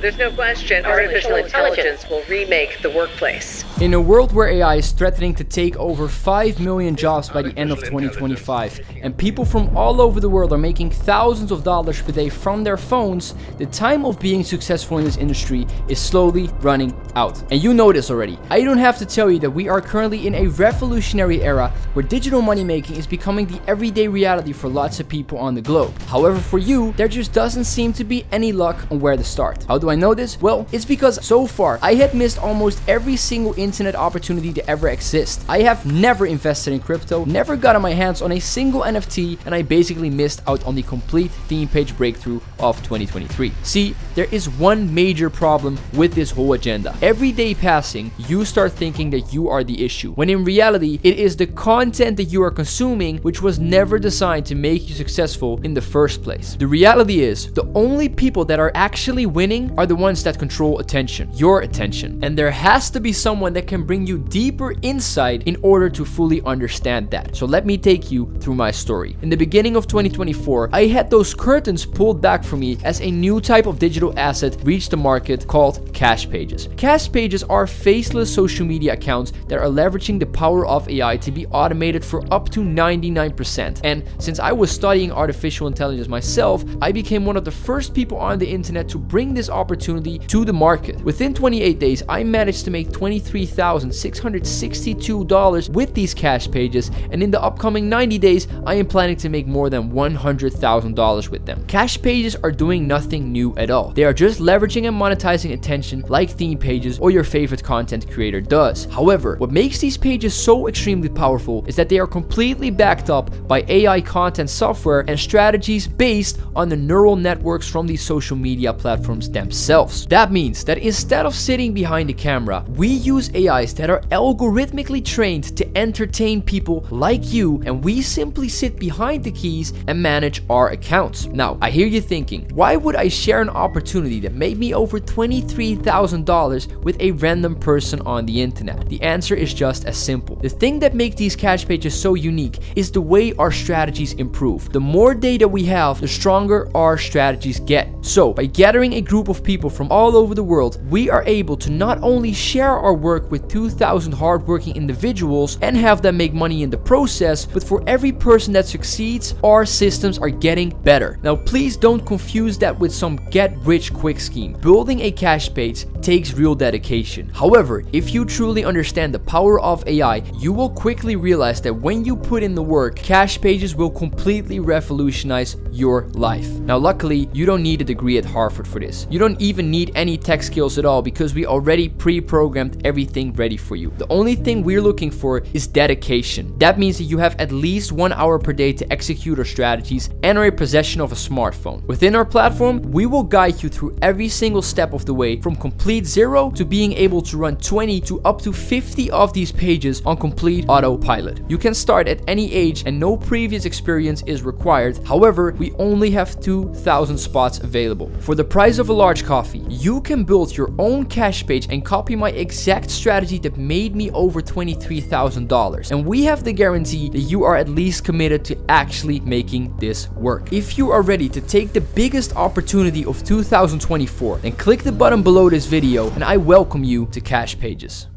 There's no question artificial intelligence will remake the workplace. In a world where AI is threatening to take over 5 million jobs by the end of 2025, and people from all over the world are making thousands of dollars per day from their phones, the time of being successful in this industry is slowly running out. And you know this already. I don't have to tell you that we are currently in a revolutionary era where digital money making is becoming the everyday reality for lots of people on the globe. However, for you, there just doesn't seem to be any luck on where to start. How do I know this? Well, it's because so far I had missed almost every single internet opportunity to ever exist. I have never invested in crypto, never gotten my hands on a single NFT, and I basically missed out on the complete theme page breakthrough of 2023. See, there is one major problem with this whole agenda. Every day passing, you start thinking that you are the issue, when in reality, it is the content that you are consuming which was never designed to make you successful in the first place. The reality is, the only people that are actually winning are the ones that control attention, your attention. And there has to be someone that can bring you deeper insight in order to fully understand that. So let me take you through my story. In the beginning of 2024, I had those curtains pulled back for me as a new type of digital asset reached the market called cash pages. Cash pages are faceless social media accounts that are leveraging the power of AI to be automated for up to 99%. And since I was studying artificial intelligence myself, I became one of the first people on the internet to bring this opportunity to the market. Within 28 days, I managed to make $23,662 with these cash pages, and in the upcoming 90 days, I am planning to make more than $100,000 with them. Cash pages are doing nothing new at all. They are just leveraging and monetizing attention like theme pages or your favorite content creator does. However, what makes these pages so extremely powerful is that they are completely backed up by AI content software and strategies based on the neural networks from these social media platforms themselves. That means that instead of sitting behind the camera, we use AIs that are algorithmically trained to entertain people like you, and we simply sit behind the keys and manage our accounts. Now, I hear you thinking, why would I share an opportunity that made me over $23,000 with a random person on the internet? The answer is just as simple. The thing that makes these cash pages so unique is the way our strategies improve. The more data we have, the stronger our strategies get. So, by gathering a group of people from all over the world, we are able to not only share our work with 2,000 hardworking individuals and have them make money in the process, but for every person that succeeds, our systems are getting better. Now, please don't confuse that with some get rich quick scheme. Building a cash page takes real dedication. However, if you truly understand the power of AI, you will quickly realize that when you put in the work, cash pages will completely revolutionize your life. Now, luckily, you don't need a degree at Harvard for this. You don't even need any tech skills at all because we already pre programmed everything ready for you. The only thing we're looking for is dedication. That means that you have at least one hour per day to execute our strategies and are in possession of a smartphone. Within our platform, we will guide you through every single step of the way from complete zero to being able to run 20 to up to 50 of these pages on complete autopilot. You can start at any age and no previous experience is required. However, we only have 2,000 spots available. For the price of a large coffee, you can build your own cash page and copy my exact strategy that made me over $23,000. And we have the guarantee that you are at least committed to actually making this work. If you are ready to take the biggest opportunity of 2024, then click the button below this video and I welcome you to Cash Pages.